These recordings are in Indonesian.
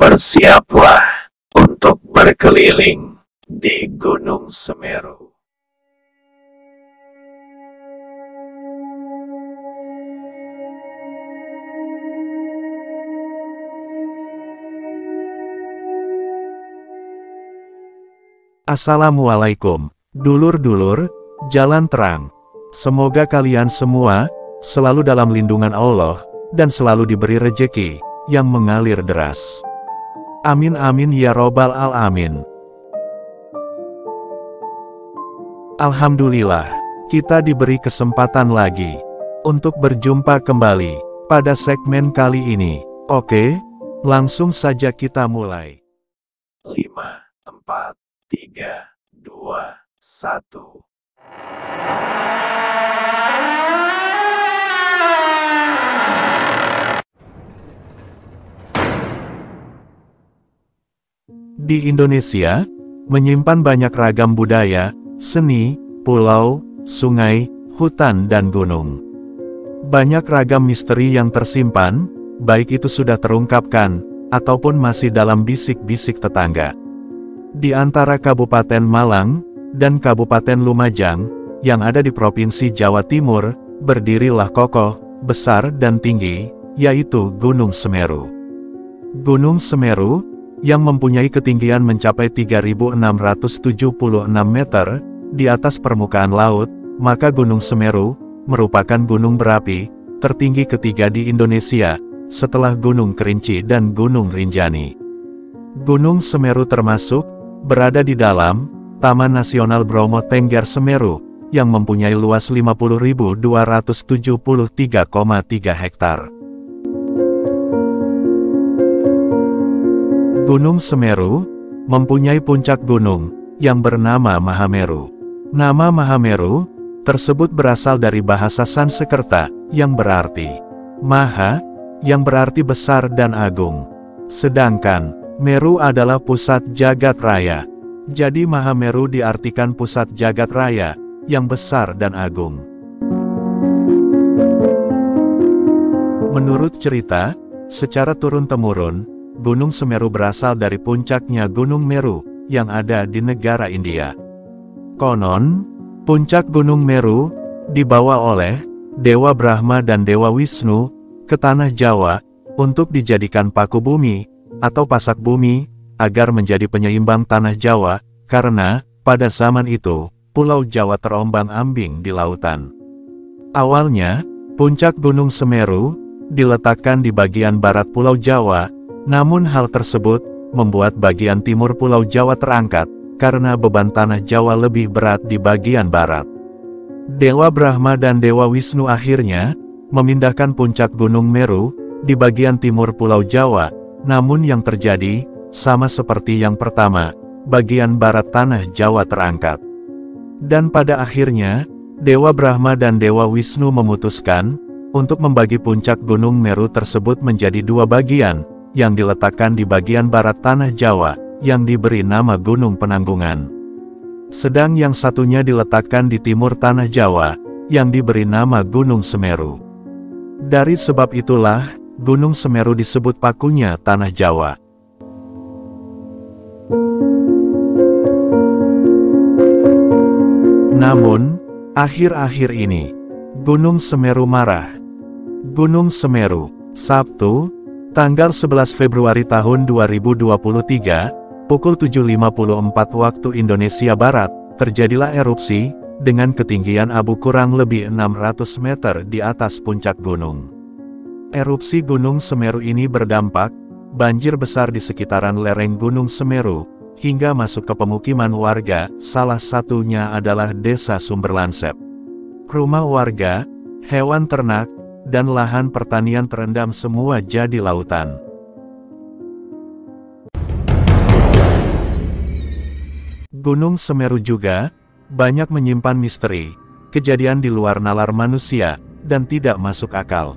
Bersiaplah untuk berkeliling di Gunung Semeru. Assalamualaikum, dulur-dulur, jalan terang. Semoga kalian semua selalu dalam lindungan Allah dan selalu diberi rejeki yang mengalir deras. Amin amin ya robbal alamin. Alhamdulillah, kita diberi kesempatan lagi untuk berjumpa kembali pada segmen kali ini. Oke, langsung saja kita mulai. 5, 4, 3, 2, 1. Di Indonesia, menyimpan banyak ragam budaya, seni, pulau, sungai, hutan dan gunung. Banyak ragam misteri yang tersimpan, baik itu sudah terungkapkan, ataupun masih dalam bisik-bisik tetangga. Di antara Kabupaten Malang dan Kabupaten Lumajang, yang ada di Provinsi Jawa Timur, berdirilah kokoh, besar dan tinggi, yaitu Gunung Semeru. Gunung Semeru, yang mempunyai ketinggian mencapai 3.676 meter di atas permukaan laut, maka Gunung Semeru merupakan gunung berapi tertinggi ketiga di Indonesia, setelah Gunung Kerinci dan Gunung Rinjani. Gunung Semeru termasuk berada di dalam Taman Nasional Bromo Tengger Semeru, yang mempunyai luas 50.273,3 hektar. Gunung Semeru mempunyai puncak gunung yang bernama Mahameru. Nama Mahameru tersebut berasal dari bahasa Sanskerta yang berarti Maha, yang berarti besar dan agung. Sedangkan Meru adalah pusat jagat raya. Jadi Mahameru diartikan pusat jagat raya yang besar dan agung. Menurut cerita, secara turun-temurun, Gunung Semeru berasal dari puncaknya Gunung Meru, yang ada di negara India. Konon, puncak Gunung Meru, dibawa oleh Dewa Brahma dan Dewa Wisnu, ke tanah Jawa, untuk dijadikan paku bumi, atau pasak bumi, agar menjadi penyeimbang tanah Jawa, karena, pada zaman itu, Pulau Jawa terombang-ambing di lautan. Awalnya, puncak Gunung Semeru, diletakkan di bagian barat Pulau Jawa, namun hal tersebut, membuat bagian timur Pulau Jawa terangkat, karena beban tanah Jawa lebih berat di bagian barat. Dewa Brahma dan Dewa Wisnu akhirnya, memindahkan puncak Gunung Meru, di bagian timur Pulau Jawa, namun yang terjadi, sama seperti yang pertama, bagian barat tanah Jawa terangkat. Dan pada akhirnya, Dewa Brahma dan Dewa Wisnu memutuskan, untuk membagi puncak Gunung Meru tersebut menjadi dua bagian, yang diletakkan di bagian barat tanah Jawa, yang diberi nama Gunung Penanggungan. Sedang yang satunya diletakkan di timur tanah Jawa, yang diberi nama Gunung Semeru. Dari sebab itulah, Gunung Semeru disebut pakunya tanah Jawa. Namun, akhir-akhir ini, Gunung Semeru marah. Gunung Semeru, Sabtu, Tanggal 11 Februari tahun 2023, pukul 7.54 waktu Indonesia Barat, terjadilah erupsi, dengan ketinggian abu kurang lebih 600 meter di atas puncak gunung. Erupsi Gunung Semeru ini berdampak, banjir besar di sekitaran lereng Gunung Semeru, hingga masuk ke pemukiman warga, salah satunya adalah Desa Sumberlansep. Rumah warga, hewan ternak, dan lahan pertanian terendam semua jadi lautan. Gunung Semeru juga banyak menyimpan misteri, kejadian di luar nalar manusia, dan tidak masuk akal.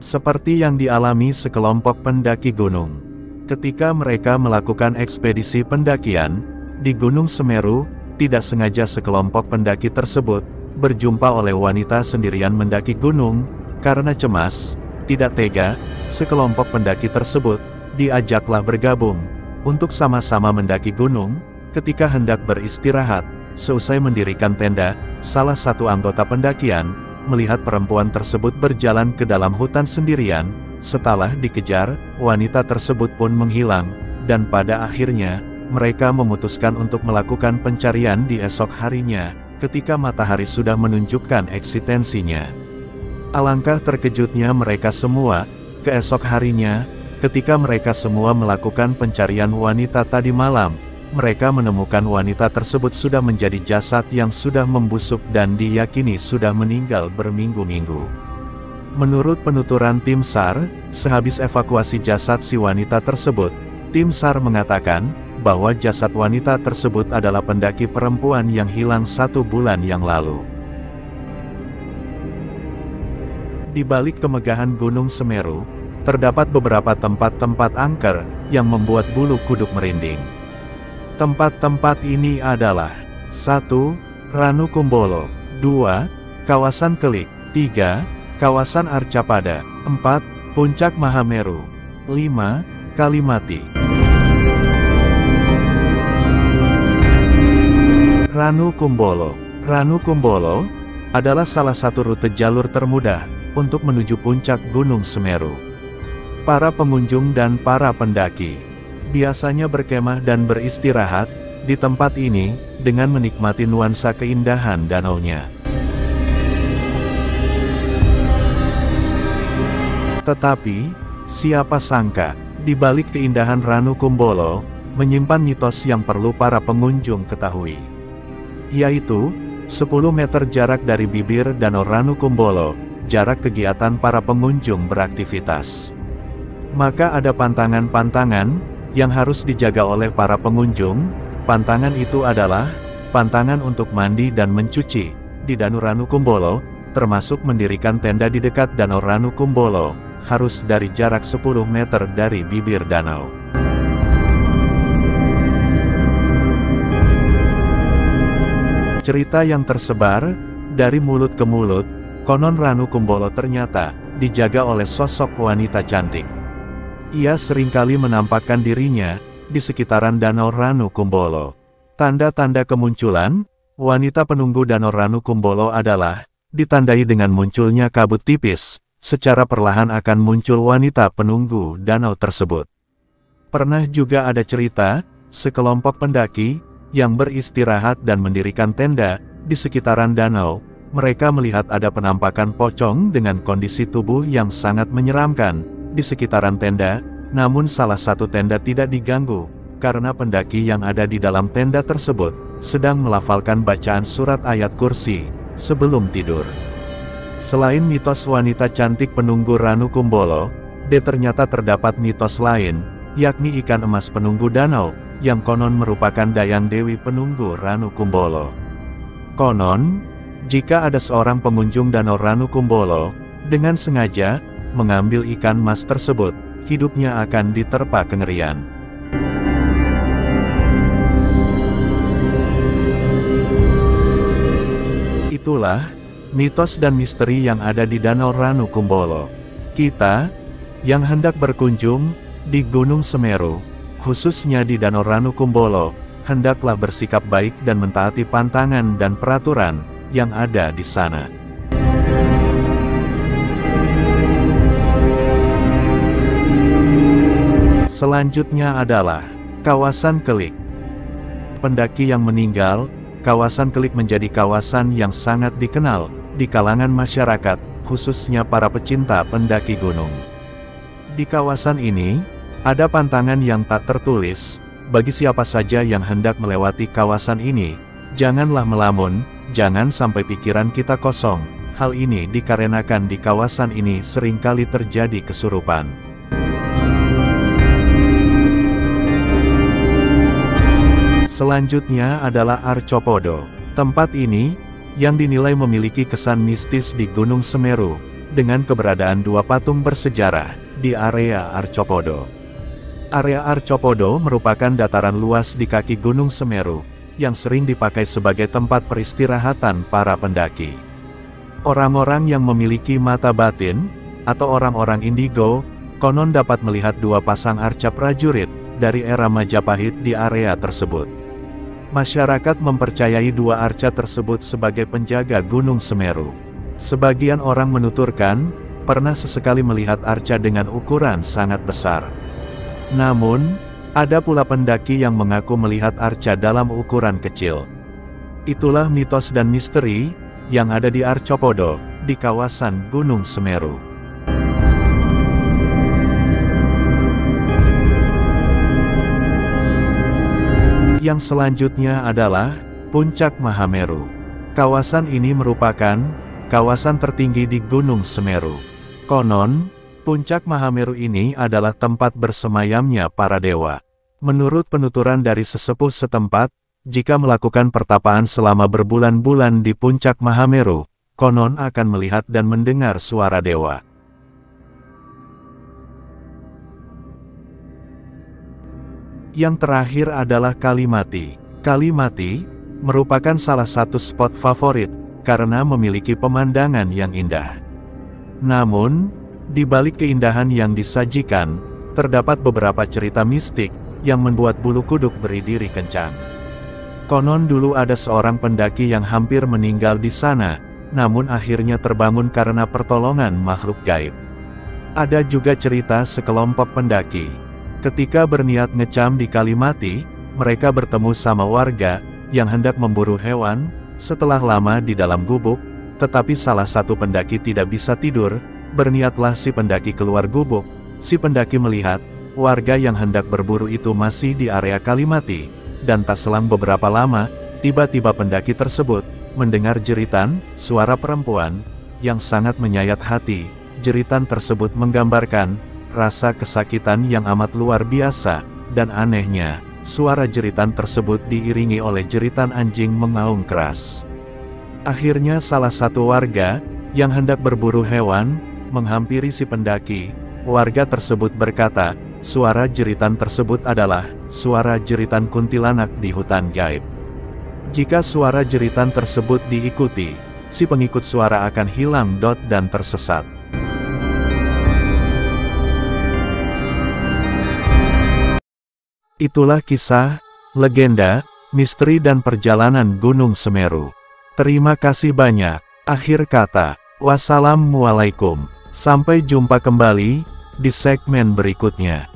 Seperti yang dialami sekelompok pendaki gunung. Ketika mereka melakukan ekspedisi pendakian di Gunung Semeru, tidak sengaja sekelompok pendaki tersebut berjumpa oleh wanita sendirian mendaki gunung karena cemas, tidak tega, sekelompok pendaki tersebut diajaklah bergabung, untuk sama-sama mendaki gunung, ketika hendak beristirahat, seusai mendirikan tenda, salah satu anggota pendakian, melihat perempuan tersebut berjalan ke dalam hutan sendirian, setelah dikejar, wanita tersebut pun menghilang, dan pada akhirnya, mereka memutuskan untuk melakukan pencarian di esok harinya, ketika matahari sudah menunjukkan eksistensinya. Alangkah terkejutnya mereka semua, keesok harinya, ketika mereka semua melakukan pencarian wanita tadi malam, mereka menemukan wanita tersebut sudah menjadi jasad yang sudah membusuk dan diyakini sudah meninggal berminggu-minggu. Menurut penuturan tim SAR, sehabis evakuasi jasad si wanita tersebut, tim SAR mengatakan, bahwa jasad wanita tersebut adalah pendaki perempuan yang hilang satu bulan yang lalu. Di balik kemegahan Gunung Semeru, terdapat beberapa tempat-tempat angker, yang membuat bulu kuduk merinding. Tempat-tempat ini adalah 1. Ranu Kumbolo 2. Kawasan Kelik 3. Kawasan Arcapada 4. Puncak Mahameru 5. Kalimati Ranu Kumbolo Ranu Kumbolo adalah salah satu rute jalur termudah untuk menuju puncak Gunung Semeru. Para pengunjung dan para pendaki biasanya berkemah dan beristirahat di tempat ini dengan menikmati nuansa keindahan danaunya. Tetapi, siapa sangka, di balik keindahan Ranu Kumbolo, menyimpan mitos yang perlu para pengunjung ketahui yaitu 10 meter jarak dari bibir Danau Ranu Kumbolo, jarak kegiatan para pengunjung beraktivitas. Maka ada pantangan-pantangan yang harus dijaga oleh para pengunjung. Pantangan itu adalah pantangan untuk mandi dan mencuci di Danau Ranu Kumbolo, termasuk mendirikan tenda di dekat Danau Ranu Kumbolo, harus dari jarak 10 meter dari bibir danau. Cerita yang tersebar, dari mulut ke mulut, konon Ranu Kumbolo ternyata, dijaga oleh sosok wanita cantik. Ia sering kali menampakkan dirinya, di sekitaran Danau Ranu Kumbolo. Tanda-tanda kemunculan, wanita penunggu Danau Ranu Kumbolo adalah, ditandai dengan munculnya kabut tipis, secara perlahan akan muncul wanita penunggu danau tersebut. Pernah juga ada cerita, sekelompok pendaki, yang beristirahat dan mendirikan tenda di sekitaran danau, mereka melihat ada penampakan pocong dengan kondisi tubuh yang sangat menyeramkan di sekitaran tenda, namun salah satu tenda tidak diganggu, karena pendaki yang ada di dalam tenda tersebut sedang melafalkan bacaan surat ayat kursi sebelum tidur. Selain mitos wanita cantik penunggu Ranu Kumbolo, de ternyata terdapat mitos lain, yakni ikan emas penunggu danau, yang konon merupakan Dayang Dewi penunggu Ranu Kumbolo. Konon, jika ada seorang pengunjung Danau Ranu Kumbolo, dengan sengaja, mengambil ikan mas tersebut, hidupnya akan diterpa kengerian. Itulah, mitos dan misteri yang ada di Danau Ranu Kumbolo. Kita, yang hendak berkunjung, di Gunung Semeru, khususnya di Danau Ranu Kumbolo, hendaklah bersikap baik dan mentaati pantangan dan peraturan yang ada di sana. Selanjutnya adalah kawasan Kelik. Pendaki yang meninggal, kawasan Kelik menjadi kawasan yang sangat dikenal di kalangan masyarakat, khususnya para pecinta pendaki gunung. Di kawasan ini, ada pantangan yang tak tertulis, bagi siapa saja yang hendak melewati kawasan ini, janganlah melamun, jangan sampai pikiran kita kosong. Hal ini dikarenakan di kawasan ini sering kali terjadi kesurupan. Selanjutnya adalah Arcopodo. Tempat ini, yang dinilai memiliki kesan mistis di Gunung Semeru, dengan keberadaan dua patung bersejarah, di area Arcopodo. Area Arcopodo merupakan dataran luas di kaki Gunung Semeru, yang sering dipakai sebagai tempat peristirahatan para pendaki. Orang-orang yang memiliki mata batin, atau orang-orang indigo, konon dapat melihat dua pasang arca prajurit dari era Majapahit di area tersebut. Masyarakat mempercayai dua arca tersebut sebagai penjaga Gunung Semeru. Sebagian orang menuturkan, pernah sesekali melihat arca dengan ukuran sangat besar. Namun, ada pula pendaki yang mengaku melihat arca dalam ukuran kecil. Itulah mitos dan misteri yang ada di Arcopodo, di kawasan Gunung Semeru. Yang selanjutnya adalah Puncak Mahameru. Kawasan ini merupakan kawasan tertinggi di Gunung Semeru. Konon, Puncak Mahameru ini adalah tempat bersemayamnya para dewa. Menurut penuturan dari sesepuh setempat, jika melakukan pertapaan selama berbulan-bulan di puncak Mahameru, konon akan melihat dan mendengar suara dewa. Yang terakhir adalah Kalimati. Kalimati merupakan salah satu spot favorit karena memiliki pemandangan yang indah. Namun, di balik keindahan yang disajikan, terdapat beberapa cerita mistik yang membuat bulu kuduk berdiri kencang. Konon dulu ada seorang pendaki yang hampir meninggal di sana, namun akhirnya terbangun karena pertolongan makhluk gaib. Ada juga cerita sekelompok pendaki. Ketika berniat ngecam di Kalimati, mereka bertemu sama warga yang hendak memburu hewan, setelah lama di dalam gubuk, tetapi salah satu pendaki tidak bisa tidur, Berniatlah si pendaki keluar gubuk, si pendaki melihat, warga yang hendak berburu itu masih di area Kalimati, dan tak selang beberapa lama, tiba-tiba pendaki tersebut, mendengar jeritan, suara perempuan, yang sangat menyayat hati, jeritan tersebut menggambarkan, rasa kesakitan yang amat luar biasa, dan anehnya, suara jeritan tersebut diiringi oleh jeritan anjing mengaum keras. Akhirnya salah satu warga, yang hendak berburu hewan, menghampiri si pendaki, warga tersebut berkata, suara jeritan tersebut adalah suara jeritan kuntilanak di hutan gaib. Jika suara jeritan tersebut diikuti, si pengikut suara akan hilang dot dan tersesat. Itulah kisah, legenda, misteri dan perjalanan Gunung Semeru. Terima kasih banyak. Akhir kata, wassalamualaikum. Sampai jumpa kembali di segmen berikutnya.